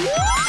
Woo!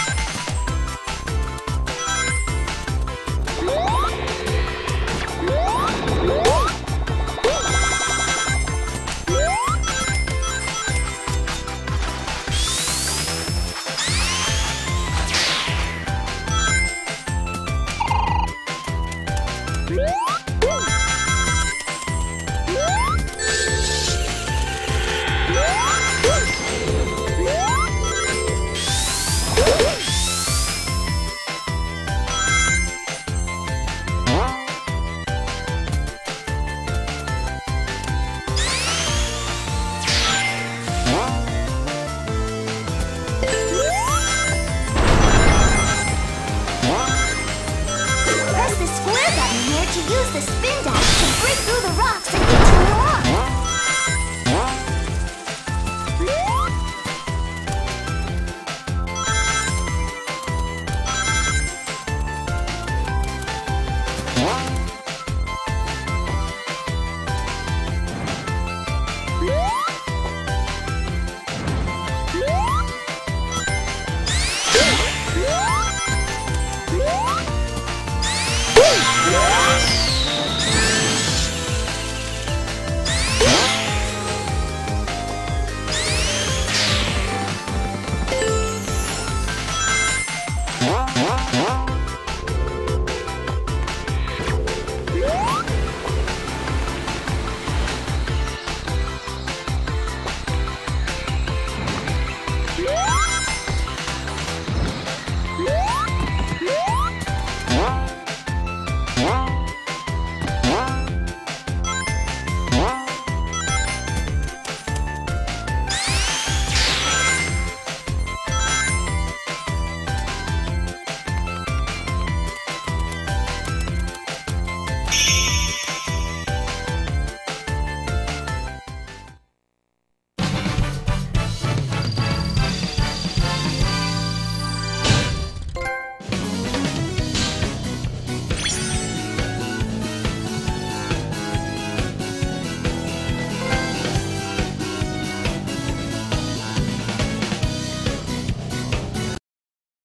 to use the spin dash to break through the rocks and get into Noir. What?